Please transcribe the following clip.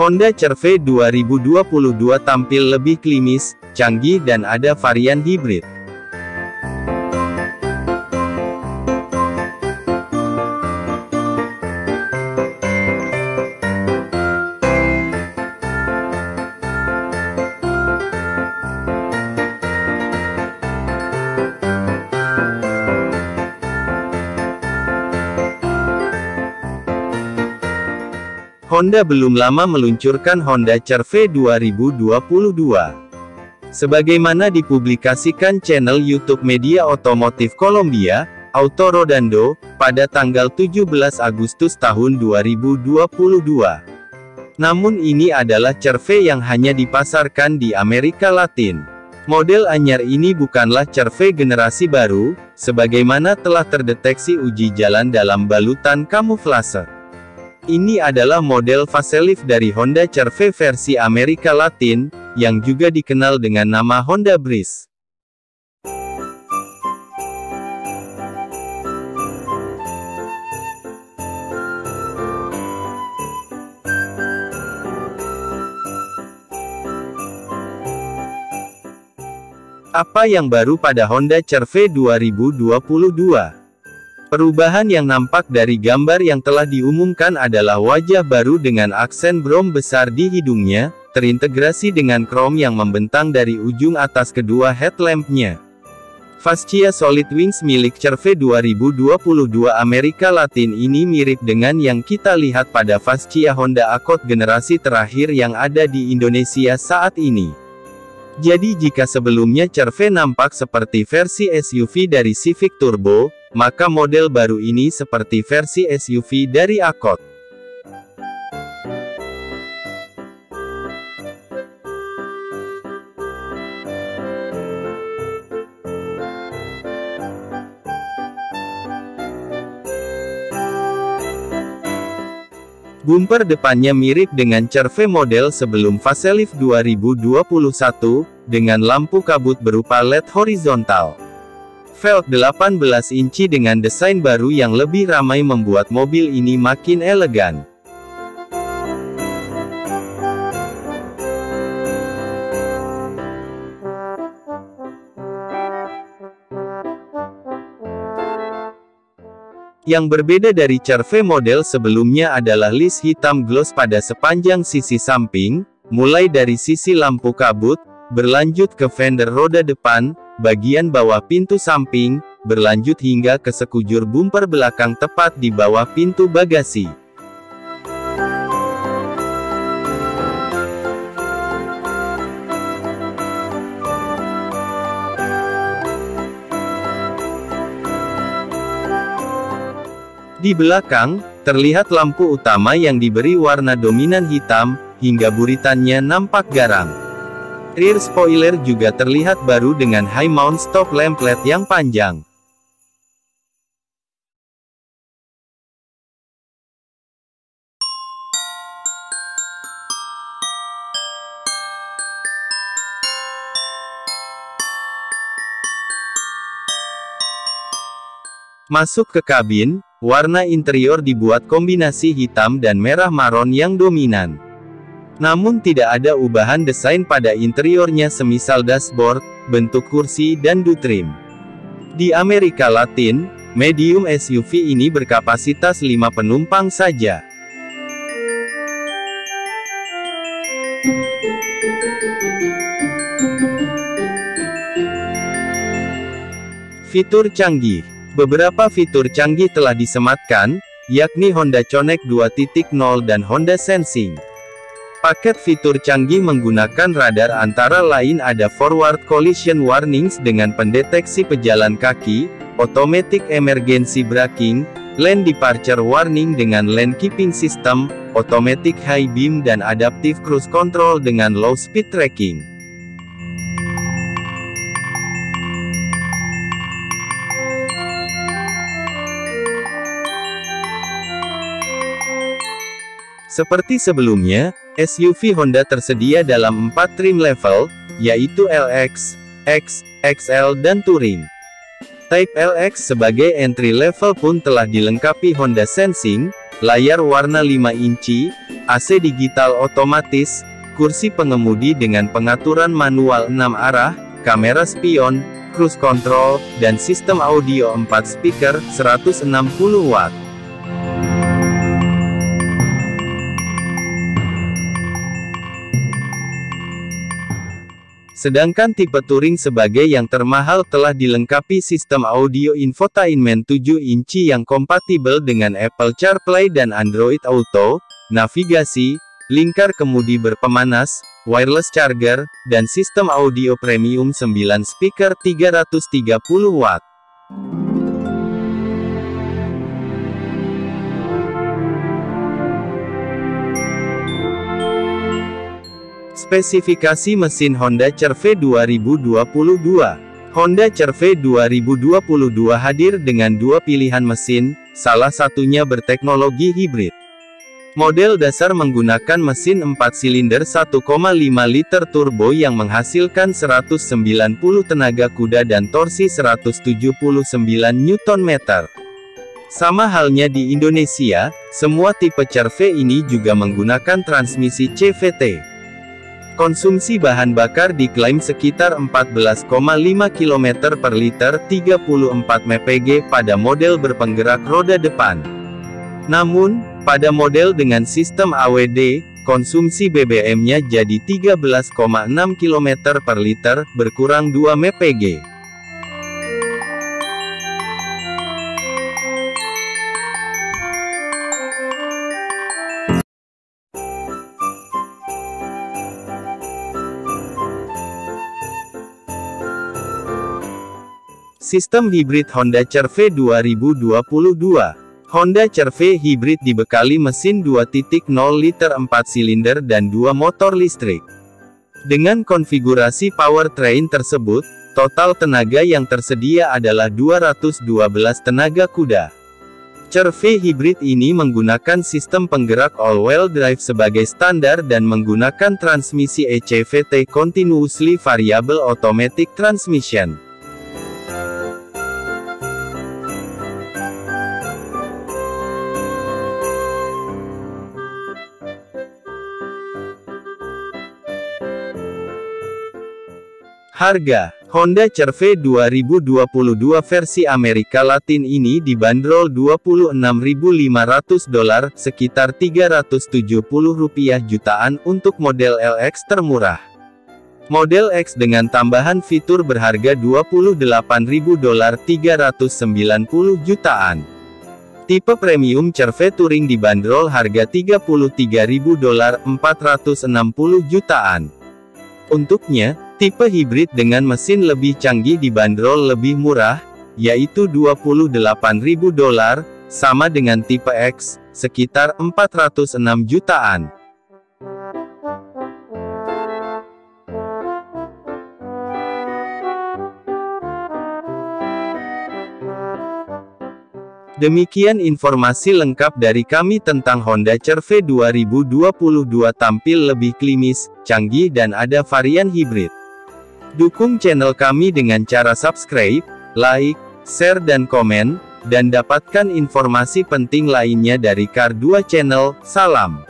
Honda CR-V 2022 tampil lebih klimis, canggih dan ada varian hibrid. Honda belum lama meluncurkan Honda CR-V 2022. Sebagaimana dipublikasikan channel YouTube Media Otomotif Kolombia, Auto Rodando, pada tanggal 17 Agustus tahun 2022. Namun ini adalah CR-V yang hanya dipasarkan di Amerika Latin. Model anyar ini bukanlah CR-V generasi baru, sebagaimana telah terdeteksi uji jalan dalam balutan kamuflase. Ini adalah model facelift dari Honda CR-V versi Amerika Latin, yang juga dikenal dengan nama Honda Breeze. Apa yang baru pada Honda CR-V 2022? Perubahan yang nampak dari gambar yang telah diumumkan adalah wajah baru dengan aksen brom besar di hidungnya, terintegrasi dengan krom yang membentang dari ujung atas kedua headlampnya. Fascia Solid Wings milik CR-V 2022 Amerika Latin ini mirip dengan yang kita lihat pada Fascia Honda Accord generasi terakhir yang ada di Indonesia saat ini. Jadi jika sebelumnya CR-V nampak seperti versi SUV dari Civic Turbo, maka model baru ini seperti versi SUV dari Accord. Bumper depannya mirip dengan CR-V model sebelum facelift 2021, dengan lampu kabut berupa LED horizontal. Velg 18 inci dengan desain baru yang lebih ramai membuat mobil ini makin elegan. Yang berbeda dari CR-V model sebelumnya adalah list hitam gloss pada sepanjang sisi samping, mulai dari sisi lampu kabut, berlanjut ke fender roda depan, bagian bawah pintu samping, berlanjut hingga ke sekujur bumper belakang tepat di bawah pintu bagasi. Di belakang, terlihat lampu utama yang diberi warna dominan hitam, hingga buritannya nampak garang. Rear spoiler juga terlihat baru dengan high mount stop lamp LED yang panjang. Masuk ke kabin, warna interior dibuat kombinasi hitam dan merah maron yang dominan. Namun tidak ada ubahan desain pada interiornya semisal dashboard, bentuk kursi dan dutrim. Di Amerika Latin, medium SUV ini berkapasitas 5 penumpang saja. Fitur canggih Beberapa fitur canggih telah disematkan, yakni Honda Connect 2.0 dan Honda Sensing. Paket fitur canggih menggunakan radar antara lain ada Forward Collision Warnings dengan pendeteksi pejalan kaki, Automatic Emergency Braking, Lane Departure Warning dengan Lane Keeping System, Automatic High Beam dan Adaptive Cruise Control dengan Low Speed Tracking. Seperti sebelumnya, SUV Honda tersedia dalam empat trim level, yaitu LX, X, XL dan Touring. Type LX sebagai entry level pun telah dilengkapi Honda Sensing, layar warna 5 inci, AC digital otomatis, kursi pengemudi dengan pengaturan manual 6 arah, kamera spion, cruise control, dan sistem audio 4 speaker, 160 watt. Sedangkan tipe Touring sebagai yang termahal telah dilengkapi sistem audio infotainment 7 inci yang kompatibel dengan Apple CarPlay dan Android Auto, navigasi, lingkar kemudi berpemanas, wireless charger, dan sistem audio premium 9 speaker 330 watt. Spesifikasi mesin Honda CR-V 2022 Honda CR-V 2022 hadir dengan dua pilihan mesin, salah satunya berteknologi hibrid. Model dasar menggunakan mesin 4 silinder 1,5 liter turbo yang menghasilkan 190 tenaga kuda dan torsi 179 Nm. Sama halnya di Indonesia, semua tipe CR-V ini juga menggunakan transmisi CVT. Konsumsi bahan bakar diklaim sekitar 14,5 km per liter 34 mpg pada model berpenggerak roda depan. Namun, pada model dengan sistem AWD, konsumsi BBM-nya jadi 13,6 km per liter, berkurang 2 mpg. Sistem hibrid Honda CR-V 2022 Honda CR-V hibrid dibekali mesin 2.0 liter 4 silinder dan 2 motor listrik. Dengan konfigurasi powertrain tersebut, total tenaga yang tersedia adalah 212 tenaga kuda. CR-V hibrid ini menggunakan sistem penggerak all-wheel drive sebagai standar dan menggunakan transmisi ECVT Continuously Variable Automatic Transmission. Harga Honda CR-V 2022 versi Amerika Latin ini dibanderol 26.500 dolar, sekitar 370 rupiah jutaan untuk model LX termurah. Model X dengan tambahan fitur berharga 28.000 dolar 390 jutaan. Tipe premium CR-V Touring dibanderol harga 33.000 dolar 460 jutaan. Untuknya, Tipe hibrid dengan mesin lebih canggih dibanderol lebih murah, yaitu 28.000 dolar, sama dengan tipe X, sekitar 406 jutaan. Demikian informasi lengkap dari kami tentang Honda CR-V 2022 tampil lebih klimis, canggih dan ada varian hibrid. Dukung channel kami dengan cara subscribe, like, share dan komen, dan dapatkan informasi penting lainnya dari Kar 2 Channel. Salam.